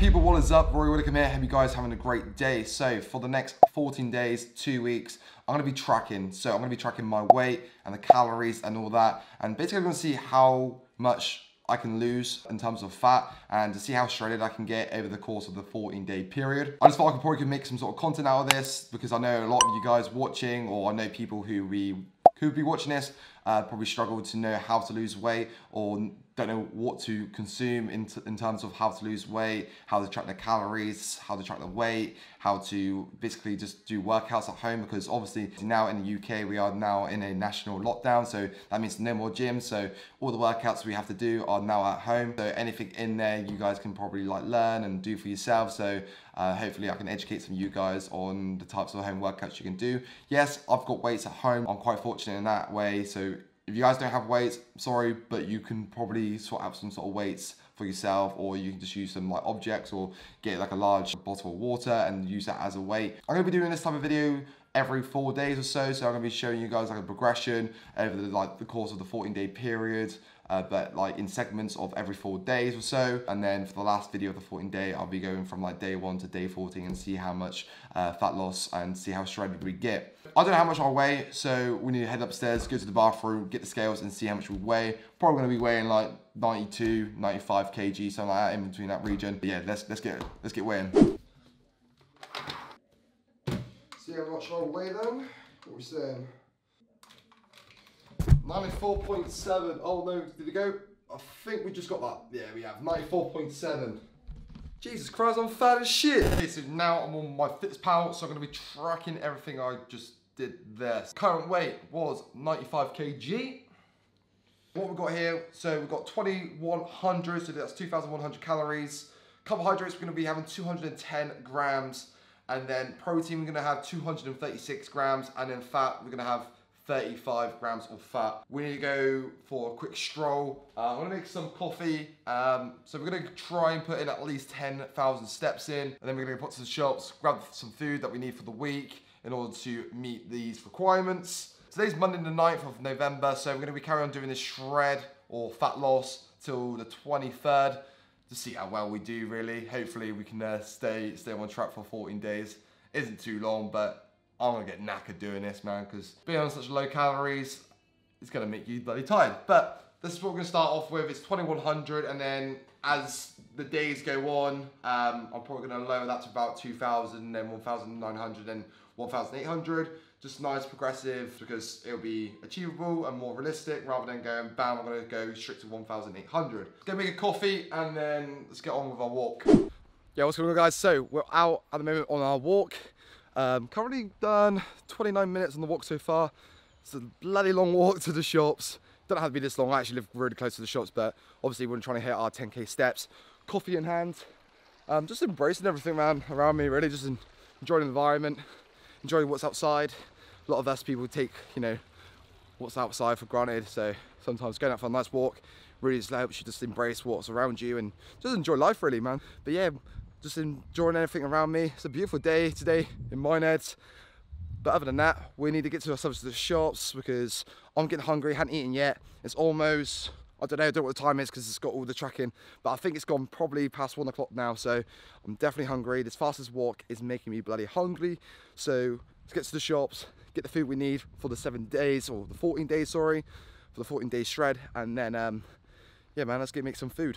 people, what is up? Rory Willicombe here. Hope you guys having a great day. So for the next 14 days, two weeks, I'm gonna be tracking. So I'm gonna be tracking my weight and the calories and all that. And basically I'm gonna see how much I can lose in terms of fat and to see how shredded I can get over the course of the 14 day period. I just thought I could probably make some sort of content out of this because I know a lot of you guys watching or I know people who we who be watching this uh, probably struggle to know how to lose weight or don't know what to consume in, in terms of how to lose weight, how to track the calories, how to track the weight, how to basically just do workouts at home because obviously now in the UK we are now in a national lockdown so that means no more gyms so all the workouts we have to do are now at home so anything in there you guys can probably like learn and do for yourself so uh, hopefully I can educate some of you guys on the types of home workouts you can do. Yes, I've got weights at home. I'm quite fortunate in that way. So if you guys don't have weights, sorry, but you can probably sort out some sort of weights for yourself or you can just use some like objects or get like a large bottle of water and use that as a weight. I'm gonna be doing this type of video every four days or so. So I'm gonna be showing you guys like a progression over the, like the course of the 14 day period uh, but like in segments of every four days or so. And then for the last video of the 14 day, I'll be going from like day one to day 14 and see how much uh, fat loss and see how shredded we get. I don't know how much I'll weigh, so we need to head upstairs, go to the bathroom, get the scales and see how much we weigh. Probably gonna be weighing like 92, 95 kg, something like that in between that region. But yeah, let's let's get let's get weighing. See how much I'll weigh then? What are we saying? 94.7. Oh no, did it go? I think we just got that. Yeah, we have 94.7. Jesus Christ, I'm fat as shit. Okay, so now I'm on MyFitnessPal, so I'm gonna be tracking everything I just did there. Current weight was 95 kg. What we've got here, so we've got 2100, so that's 2100 calories. Carbohydrates, we're gonna be having 210 grams, and then protein, we're gonna have 236 grams, and then fat, we're gonna have 35 grams of fat. We need to go for a quick stroll. Uh, I'm gonna make some coffee. Um, so we're gonna try and put in at least 10,000 steps in, and then we're gonna put to the shops, grab some food that we need for the week in order to meet these requirements. Today's Monday the 9th of November, so we're gonna be carrying on doing this shred or fat loss till the 23rd to see how well we do really. Hopefully we can uh, stay, stay on track for 14 days. Isn't too long, but I'm gonna get knackered doing this, man, because being on such low calories, it's gonna make you bloody tired. But this is what we're gonna start off with. It's 2100, and then as the days go on, um, I'm probably gonna lower that to about 2000, then 1900, then 1800. Just nice progressive because it'll be achievable and more realistic rather than going bam, I'm gonna go straight to 1800. Let's go make a coffee and then let's get on with our walk. Yeah, what's going on guys? So we're out at the moment on our walk. Um, currently done 29 minutes on the walk so far. It's a bloody long walk to the shops. Don't have to be this long. I actually live really close to the shops, but obviously we're trying to hit our 10k steps. Coffee in hand. Um, just embracing everything around, around me, really. Just enjoying the environment, enjoying what's outside. A lot of us people take, you know, what's outside for granted. So sometimes going out for a nice walk really just helps you just embrace what's around you and just enjoy life really, man. But yeah, just enjoying everything around me. It's a beautiful day today in Minehead. But other than that, we need to get to ourselves to the shops because I'm getting hungry, hadn't eaten yet. It's almost, I don't know, I don't know what the time is because it's got all the tracking, but I think it's gone probably past one o'clock now. So I'm definitely hungry. This fastest walk is making me bloody hungry. So let's get to the shops, get the food we need for the seven days or the 14 days, sorry, for the 14 day shred. And then, um, yeah, man, let's get make some food.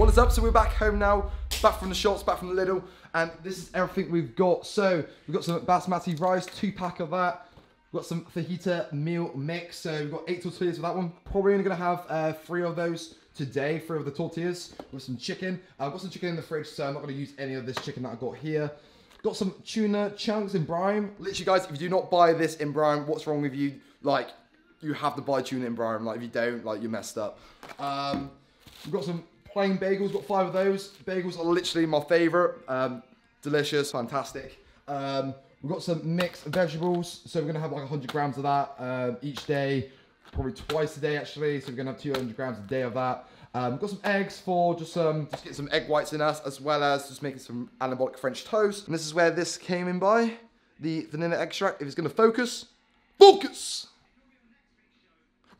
What is up? So we're back home now, back from the shops, back from the Lidl, and this is everything we've got. So we've got some basmati rice, two pack of that. We've got some fajita meal mix. So we've got eight tortillas for that one. Probably only gonna have uh, three of those today, three of the tortillas with some chicken. Uh, I've got some chicken in the fridge, so I'm not gonna use any of this chicken that I got here. Got some tuna chunks in brine. Literally, guys, if you do not buy this in brine, what's wrong with you? Like, you have to buy tuna in brine. Like, if you don't, like, you're messed up. Um, we've got some plain bagels, got five of those. Bagels are literally my favorite. Um, delicious, fantastic. Um, we've got some mixed vegetables, so we're gonna have like 100 grams of that uh, each day, probably twice a day actually. So we're gonna have 200 grams a day of that. Um, got some eggs for just um, just get some egg whites in us, as well as just making some anabolic French toast. And this is where this came in by. the vanilla extract if it's to focus. Focus!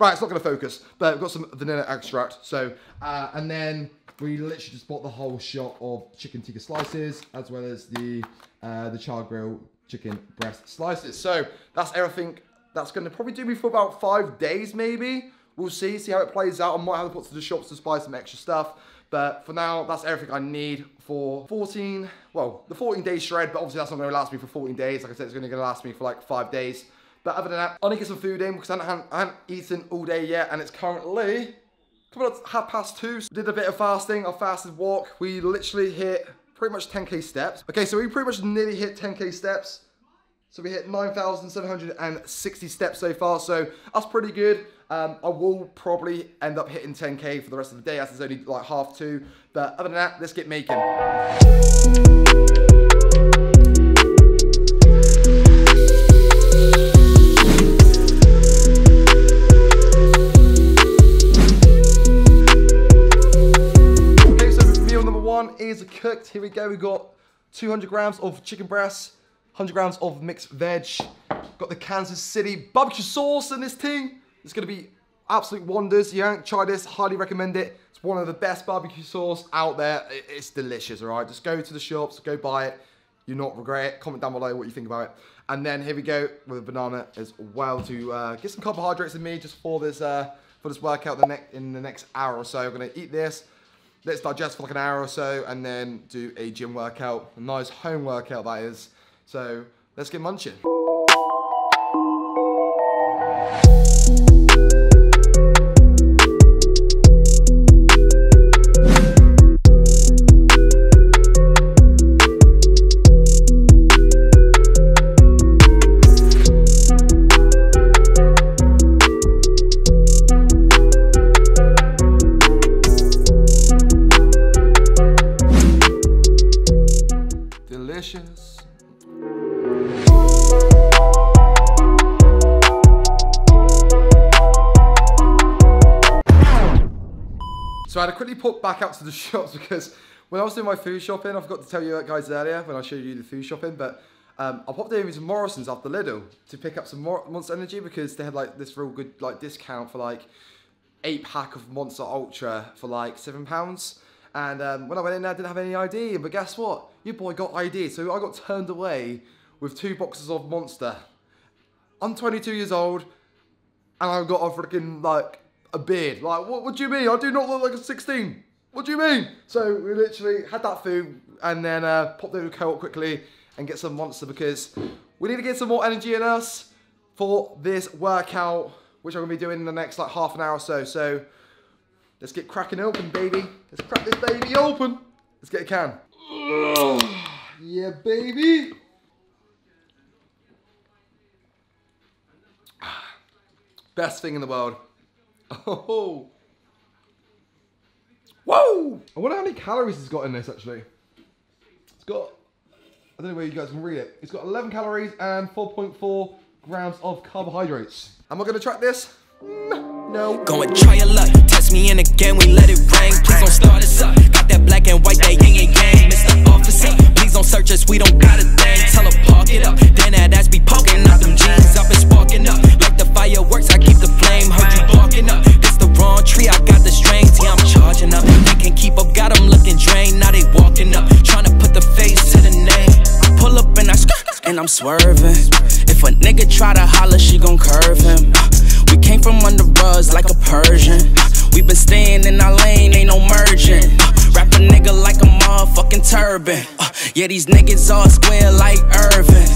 Right, it's not going to focus, but we've got some vanilla extract. So, uh, and then we literally just bought the whole shot of chicken tikka slices, as well as the uh, the char grill chicken breast slices. So that's everything. That's going to probably do me for about five days, maybe. We'll see, see how it plays out. I might have to put to the shops to buy some extra stuff. But for now, that's everything I need for 14, well, the 14 day shred, but obviously that's not going to last me for 14 days. Like I said, it's going to last me for like five days. But other than that, I need to get some food in because I haven't, I haven't eaten all day yet and it's currently coming up half past two. So did a bit of fasting, a fasted walk. We literally hit pretty much 10k steps. Okay, so we pretty much nearly hit 10k steps. So we hit 9,760 steps so far, so that's pretty good. Um, I will probably end up hitting 10k for the rest of the day as it's only like half two. But other than that, let's get making. Cooked. Here we go. We got 200 grams of chicken breast, 100 grams of mixed veg. Got the Kansas City barbecue sauce in this thing. It's gonna be absolute wonders. You haven't tried this, highly recommend it. It's one of the best barbecue sauce out there. It's delicious, all right? Just go to the shops, go buy it. You'll not regret it. Comment down below what you think about it. And then here we go with a banana as well to uh, get some carbohydrates in me just for this uh, for this workout the next in the next hour or so. I'm gonna eat this. Let's digest for like an hour or so and then do a gym workout. A nice home workout that is. So let's get munching. So I had to quickly put back out to the shops because when I was doing my food shopping, I forgot to tell you guys earlier when I showed you the food shopping, but um, I popped over to Morrison's after Lidl to pick up some more Monster Energy because they had like this real good like discount for like eight pack of Monster Ultra for like seven pounds. And um, when I went in there, I didn't have any ID. But guess what? Your boy got ID. So I got turned away with two boxes of Monster. I'm 22 years old and I've got a freaking like a beard. Like, what, what do you mean? I do not look like a 16. What do you mean? So we literally had that food and then uh, popped over to co-op quickly and get some Monster because we need to get some more energy in us for this workout, which I'm gonna be doing in the next like half an hour or so. So let's get cracking open, baby. Let's crack this baby open. Let's get a can. yeah, baby. Best thing in the world. Oh. Whoa! I wonder how many calories it's got in this actually. It's got, I don't know where you guys can read it. It's got 11 calories and 4.4 grams of carbohydrates. Am I gonna track this? No. Go and try your luck. Test me in again, we let it rain. Please don't start us up. Got that black and white, that yin and yang. Mr. Officer, please don't search us, we don't got a thing. Tell her park it up. Then that ass be poking out them jeans. I've been sparking up. Swerving. If a nigga try to holler, she gon' curve him. We came from under buzz like a Persian. We been staying in our lane, ain't no merging. Wrap a nigga like a motherfucking turban. Uh, yeah, these niggas all square like Irvin.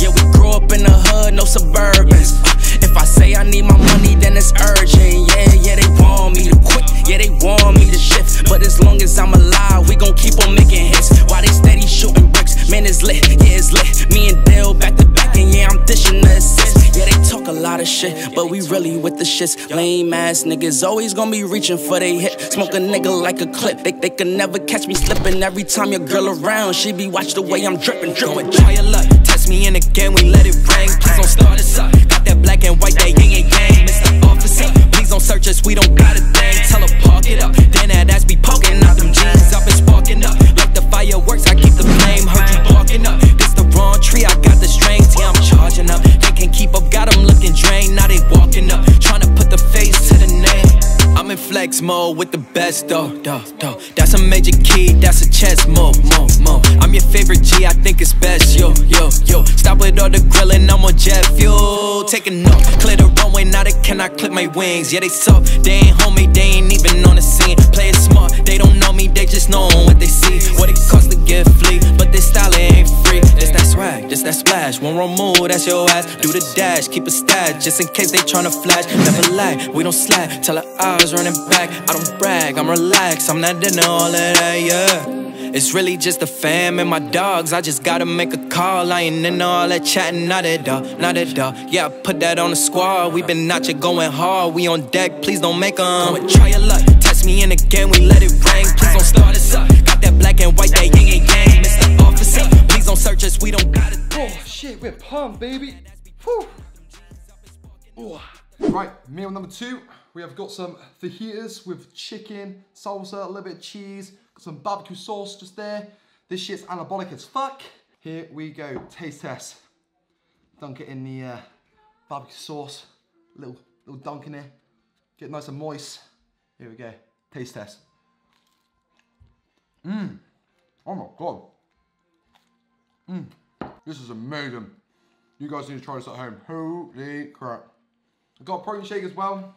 Yeah, we grew up in the hood, no suburbans. Uh, if I say I need my money, then it's urgent. Yeah, yeah, they want me to quit. Yeah, they want me to shift. But as long as I'm alive, we gon' keep on making hits. While they steady shooting bricks, man, it's lit. Yeah, it's lit. Me and Dale back to back, and yeah, I'm dishing the assist. Yeah, they talk a lot of shit, but we really with the shits. Lame ass niggas always gonna be reaching for they hit. Smoke a nigga like a clip. They, they can never catch me slipping. Every time your girl around, she be watch the way I'm dripping, dripping. Try your luck, test me in again, we let it rain. Please don't start us up. Got that black and white, that yin and yang. Please don't search us, we don't got a thing. Tell her park it up. Then that ass be poking out them jeans. I've been sparking up. Like the fireworks, I keep the flame. Heard you barking up. This the wrong tree, I got the strings. Yeah, I'm charging up. They can't keep up, got them looking drained. Now they walking up. Trying to put the face to the name. I'm in flex mode with the best, though. Duh, duh. That's a major key, that's a chess move, move, move. I'm your favorite G, I think it's best, yo, yo, yo. Stop with all the grilling, I'm on jet fuel. Taking off, clear the runway, now they cannot clip my wings. Yeah, they suck, they ain't homie, they ain't even on the scene. Play it smart, they don't know me, they just know what they see. What it costs to get flea, but splash. One wrong move, that's your ass. Do the dash, keep a stash, just in case they tryna flash. Never lag, we don't slack. Tell her I was running back. I don't brag, I'm relaxed. I'm not into all of that, yeah. It's really just the fam and my dogs. I just gotta make a call. I ain't into all that chatting, not at all, not at all. Yeah, I put that on the squad. We been out here going hard. We on deck, please don't make them. Go and try your luck. Test me in again, we let it rain. Please don't start we're pumped, baby. Right, meal number two. We have got some fajitas with chicken, salsa, a little bit of cheese, got some barbecue sauce just there. This shit's anabolic as fuck. Here we go, taste test. Dunk it in the uh, barbecue sauce. Little, little dunk in there. Get nice and moist. Here we go, taste test. Mmm. Oh my god. Mmm. This is amazing. You guys need to try this at home. Holy crap. I've got a protein shake as well,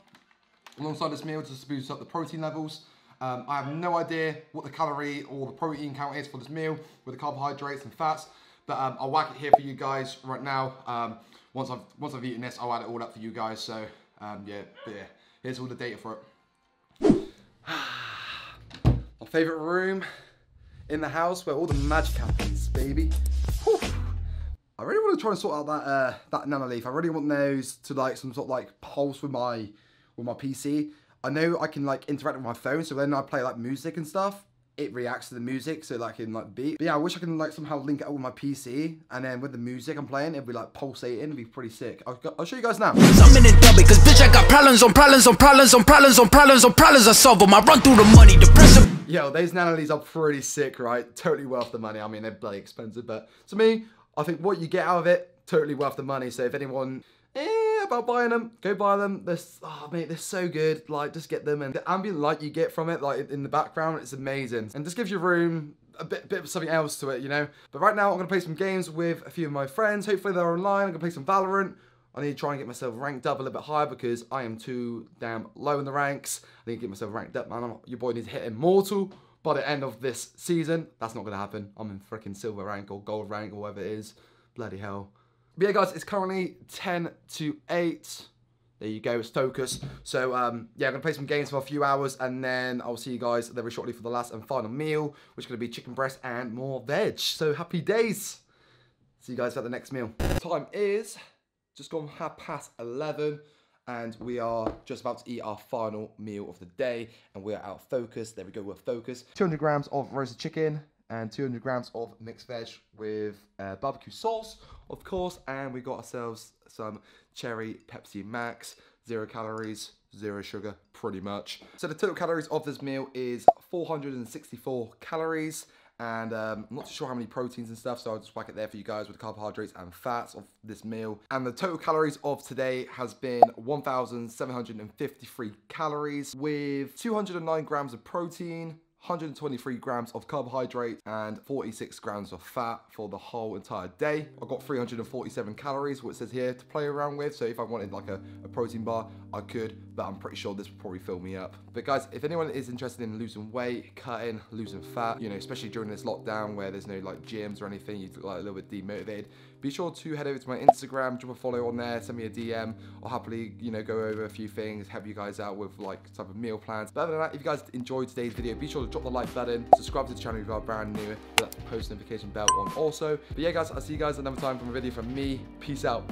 alongside this meal to boost up the protein levels. Um, I have no idea what the calorie or the protein count is for this meal with the carbohydrates and fats, but um, I'll whack it here for you guys right now. Um, once I've once I've eaten this, I'll add it all up for you guys. So um, yeah, yeah, here's all the data for it. My favorite room in the house where all the magic happens, baby. I really want to try and sort out that uh, that Nanoleaf. I really want those to like some sort of like pulse with my with my PC. I know I can like interact with my phone, so when I play like music and stuff, it reacts to the music, so like in like beat. But yeah, I wish I can like somehow link it up with my PC, and then with the music I'm playing, it'd be like pulsating. It'd be pretty sick. I'll, I'll show you guys now. I'm in double, cause bitch, I got problems on problems on problems on problems on problems on problems. I solve them. I run through the money, the pressure. Yo, those Nanoleafs are pretty sick, right? Totally worth the money. I mean, they're bloody expensive, but to me, I think what you get out of it, totally worth the money. So if anyone eh, about buying them, go buy them. They're, oh mate, they're so good. Like, just get them. And the ambient light you get from it, like in the background, it's amazing. And just gives your room a bit, bit of something else to it, you know? But right now, I'm going to play some games with a few of my friends. Hopefully they're online. I'm going to play some Valorant. I need to try and get myself ranked up a little bit higher because I am too damn low in the ranks. I need to get myself ranked up, man. I'm, your boy needs to hit Immortal by the end of this season. That's not going to happen. I'm in freaking silver rank or gold rank or whatever it is. Bloody hell. But yeah, guys, it's currently 10 to 8. There you go, it's Focus. So, um, yeah, I'm going to play some games for a few hours, and then I'll see you guys very shortly for the last and final meal, which is going to be chicken breast and more veg. So, happy days. See you guys at the next meal. Time is just gone half past 11, and we are just about to eat our final meal of the day, and we're out of focus. There we go, we're focus. 200 grams of roasted chicken, and 200 grams of mixed veg with uh, barbecue sauce, of course, and we got ourselves some cherry Pepsi Max, zero calories, zero sugar, pretty much. So the total calories of this meal is 464 calories, and um, I'm not sure how many proteins and stuff, so I'll just whack it there for you guys with carbohydrates and fats of this meal. And the total calories of today has been 1,753 calories with 209 grams of protein, 123 grams of carbohydrate and 46 grams of fat for the whole entire day. I've got 347 calories, what it says here, to play around with. So if I wanted like a, a, protein bar, I could, but I'm pretty sure this would probably fill me up. But guys, if anyone is interested in losing weight, cutting, losing fat, you know, especially during this lockdown where there's no like gyms or anything, you feel like a little bit demotivated, be sure to head over to my Instagram, drop a follow on there, send me a DM. I'll happily, you know, go over a few things, help you guys out with like type of meal plans. But other than that, if you guys enjoyed today's video, be sure to drop the like button, subscribe to the channel if you are brand new, that post notification bell on also. But yeah guys, I'll see you guys another time from a video from me. Peace out.